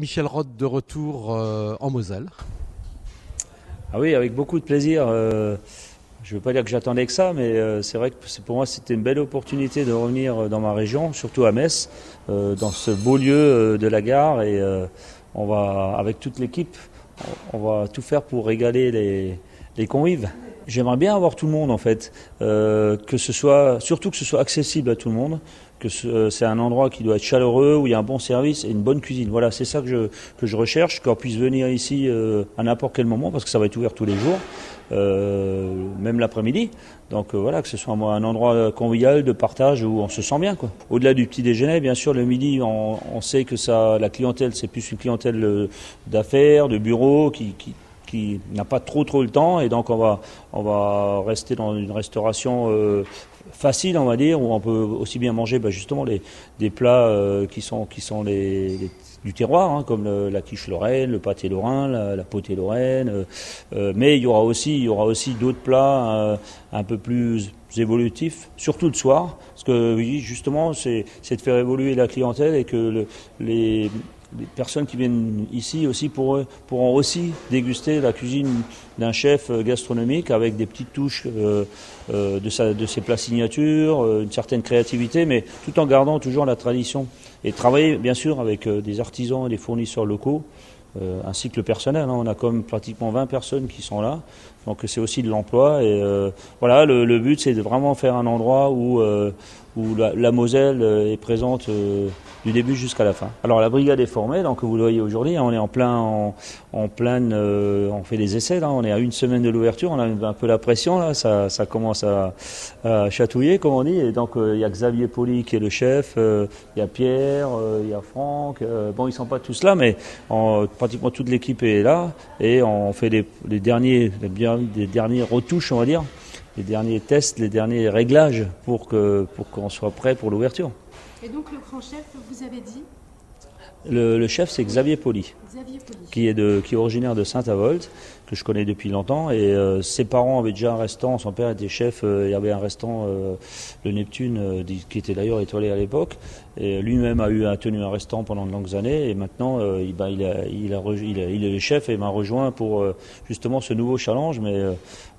Michel Roth de retour euh, en Moselle. Ah oui, avec beaucoup de plaisir. Euh, je ne veux pas dire que j'attendais que ça, mais euh, c'est vrai que pour moi c'était une belle opportunité de revenir dans ma région, surtout à Metz, dans ce beau lieu de la gare. Et on va, avec toute l'équipe, on va tout faire pour régaler les, les convives. J'aimerais bien avoir tout le monde en fait, que ce soit, surtout que ce soit accessible à tout le monde que euh, c'est un endroit qui doit être chaleureux, où il y a un bon service et une bonne cuisine. Voilà, c'est ça que je, que je recherche, qu'on puisse venir ici euh, à n'importe quel moment, parce que ça va être ouvert tous les jours, euh, même l'après-midi. Donc voilà, que ce soit un endroit convivial, de partage, où on se sent bien. Au-delà du petit déjeuner, bien sûr, le midi, on, sait que ça, la clientèle, c'est plus une clientèle d'affaires, de bureaux, qui qui n'a pas trop trop le temps et donc on va on va rester dans une restauration facile, on va dire, où on peut aussi bien manger bah, justement des plats euh, qui sont, qui sont les, du terroir, hein, comme la quiche lorraine, le pâté lorrain, la, la potée lorraine. Euh, euh, mais il y aura aussi, il y aura aussi d'autres plats un peu plus évolutifs, surtout le soir, parce que justement, c'est de faire évoluer la clientèle et que le, les les personnes qui viennent ici aussi pour, pourront aussi déguster la cuisine d'un chef euh, gastronomique avec des petites touches euh, euh, de, sa, de ses plats signatures, une certaine créativité, mais tout en gardant toujours la tradition. Et travailler bien sûr avec des artisans et des fournisseurs locaux, ainsi que le personnel. Hein. On a comme pratiquement 20 personnes qui sont là, donc c'est aussi de l'emploi. Et voilà, le, but c'est de vraiment faire un endroit où, où la Moselle est présente du début jusqu'à la fin. Alors la brigade est formée, donc vous le voyez aujourd'hui, hein, on est en plein, en, pleine, euh, on fait des essais on est à une semaine de l'ouverture, on a un peu la pression là, ça, commence à, chatouiller comme on dit, et donc euh, il y a Xavier Poli qui est le chef, euh, il y a Pierre, il y a Franck, bon ils sont pas tous là, mais en, pratiquement toute l'équipe est là, et on fait les, derniers, derniers retouches on va dire les derniers tests, les derniers réglages pour que pour qu'on soit prêt pour l'ouverture. Et donc le grand chef, vous avez dit le, chef, c'est Xavier Poli, Qui, est de, qui est originaire de Saint-Avold, que je connais depuis longtemps. Et euh, ses parents avaient déjà un restaurant, son père était chef, euh, il y avait un restaurant, euh, le Neptune, qui était d'ailleurs étoilé à l'époque. Et lui-même a eu a tenu un restaurant pendant de longues années. Et maintenant, il, bah, il, a, il, a, il, il, est le chef et m'a rejoint pour justement ce nouveau challenge. Mais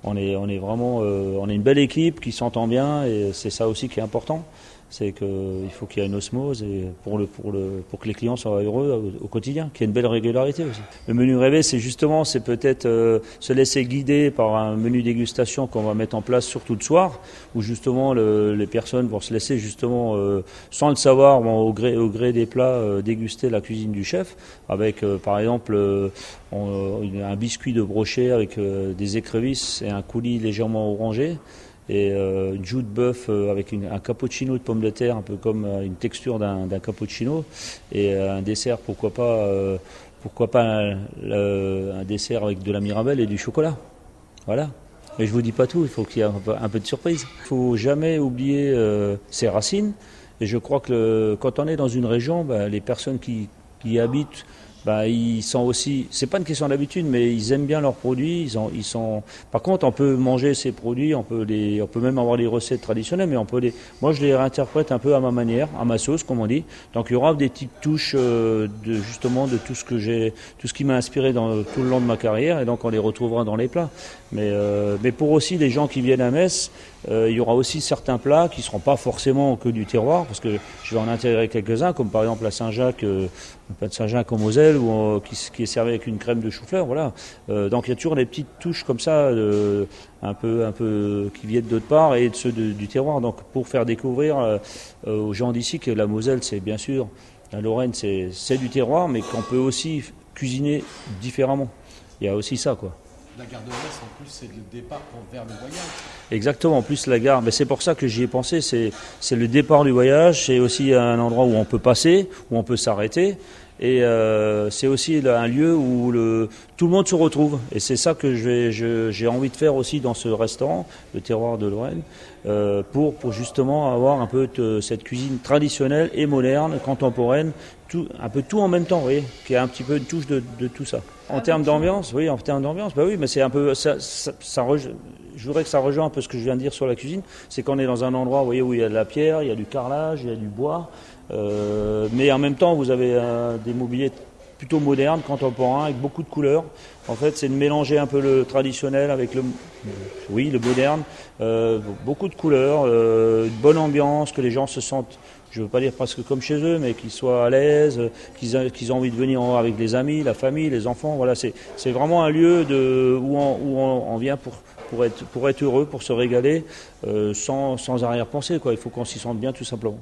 on, est, on est vraiment on est une belle équipe qui s'entend bien et c'est ça aussi qui est important c'est qu'il faut qu'il y ait une osmose et pour, que les clients soient heureux au, quotidien, qu'il y ait une belle régularité aussi. Le menu rêvé, c'est justement, c'est peut-être euh, se laisser guider par un menu dégustation qu'on va mettre en place surtout le soir, où justement le, les personnes vont se laisser justement, euh, sans le savoir, au, gré, au gré des plats, euh, déguster la cuisine du chef, avec par exemple un biscuit de brochet avec des écrevisses et un coulis légèrement orangé et euh, une joue de bœuf euh, avec un cappuccino de pommes de terre, un peu comme euh, une texture d'un cappuccino, et un dessert, pourquoi pas, pourquoi pas un, dessert avec de la mirabelle et du chocolat. Voilà. Mais je vous dis pas tout, il faut qu'il y ait un peu, de surprise. Il faut jamais oublier ses racines. Et je crois que quand on est dans une région, ben, les personnes qui, habitent bah, ils sont aussi, c'est pas une question d'habitude, mais ils aiment bien leurs produits. Ils, ont, ils sont. Par contre, on peut manger ces produits, on peut les, on peut même avoir les recettes traditionnelles, mais on peut les. Moi, je les réinterprète un peu à ma manière, à ma sauce, comme on dit. Donc, il y aura des petites touches euh, de justement de tout ce que j'ai, tout ce qui m'a inspiré dans tout le long de ma carrière, et donc on les retrouvera dans les plats. Mais, euh, mais pour aussi les gens qui viennent à Metz, euh, il y aura aussi certains plats qui ne seront pas forcément que du terroir, parce que je vais en intégrer quelques-uns, comme par exemple la Saint-Jacques, euh, pas de Saint-Jacques en Moselle, qui, est servi avec une crème de chou-fleur. Voilà. Euh, donc il y a toujours des petites touches comme ça, un peu, un peu qui viennent d'autre part et de ceux du terroir. Donc pour faire découvrir aux gens d'ici que la Moselle, c'est bien sûr, la Lorraine, c'est du terroir, mais qu'on peut aussi cuisiner différemment. Il y a aussi ça, quoi. La gare de Metz, en plus, c'est le départ vers le voyage. Exactement, en plus la gare, mais c'est pour ça que j'y ai pensé, c'est le départ du voyage, c'est aussi un endroit où on peut passer, où on peut s'arrêter, et euh, c'est aussi un lieu où le, tout le monde se retrouve. Et c'est ça que j'ai envie de faire aussi dans ce restaurant, le terroir de Lorraine, euh, pour, pour justement avoir un peu de, cette cuisine traditionnelle et moderne, contemporaine, tout, un peu tout en même temps, vous voyez, qui a un petit peu une touche de, de tout ça. En termes d'ambiance, oui, en termes d'ambiance, bah oui, mais c'est un peu, ça, ça, ça je voudrais que ça rejoigne un peu ce que je viens de dire sur la cuisine, c'est qu'on est dans un endroit, où il y a de la pierre, il y a du carrelage, il y a du bois, euh, mais en même temps, vous avez euh, des mobiliers plutôt moderne, contemporain, avec beaucoup de couleurs. En fait, c'est de mélanger un peu le traditionnel avec le, oui, le moderne. Euh, beaucoup de couleurs, une bonne ambiance, que les gens se sentent, je ne veux pas dire presque comme chez eux, mais qu'ils soient à l'aise, qu'ils aient envie de venir avec les amis, la famille, les enfants. Voilà, c'est vraiment un lieu de, où, on, où on, vient pour, pour, être, pour être heureux, pour se régaler, euh, sans, sans arrière-pensée. Il faut qu'on s'y sente bien tout simplement.